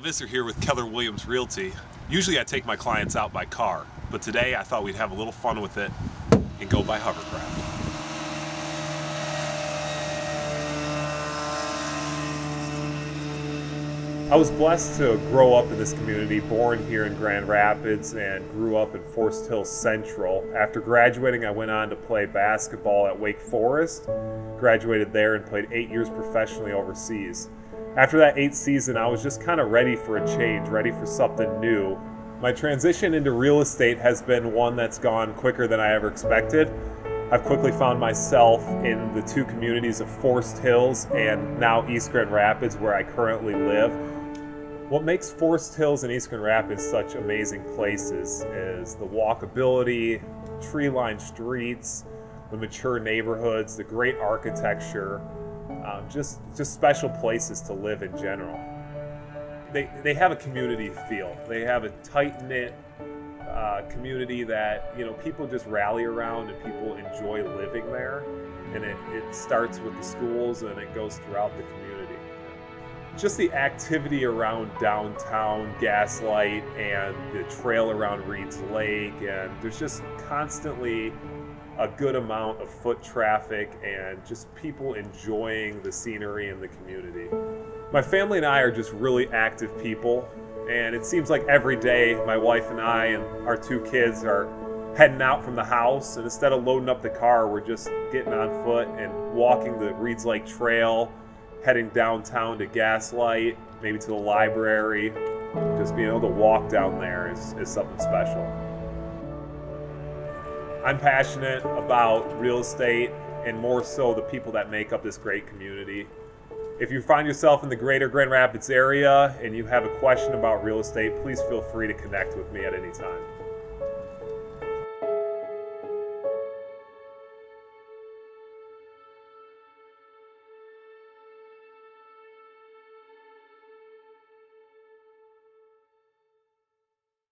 Visser here with Keller Williams Realty. Usually I take my clients out by car, but today I thought we'd have a little fun with it and go by hovercraft. I was blessed to grow up in this community, born here in Grand Rapids and grew up in Forest Hills Central. After graduating, I went on to play basketball at Wake Forest, graduated there and played eight years professionally overseas. After that eighth season, I was just kind of ready for a change, ready for something new. My transition into real estate has been one that's gone quicker than I ever expected. I've quickly found myself in the two communities of Forest Hills and now East Grand Rapids, where I currently live. What makes Forest Hills and East Grand Rapids such amazing places is the walkability, tree-lined streets, the mature neighborhoods, the great architecture, um, just just special places to live in general. They they have a community feel. They have a tight knit uh, community that you know people just rally around and people enjoy living there. And it, it starts with the schools and it goes throughout the community. Just the activity around downtown Gaslight and the trail around Reed's Lake, and there's just constantly a good amount of foot traffic and just people enjoying the scenery and the community. My family and I are just really active people, and it seems like every day my wife and I and our two kids are heading out from the house, and instead of loading up the car, we're just getting on foot and walking the Reeds Lake Trail, heading downtown to Gaslight, maybe to the library. Just being able to walk down there is, is something special. I'm passionate about real estate and more so the people that make up this great community. If you find yourself in the greater Grand Rapids area and you have a question about real estate, please feel free to connect with me at any time.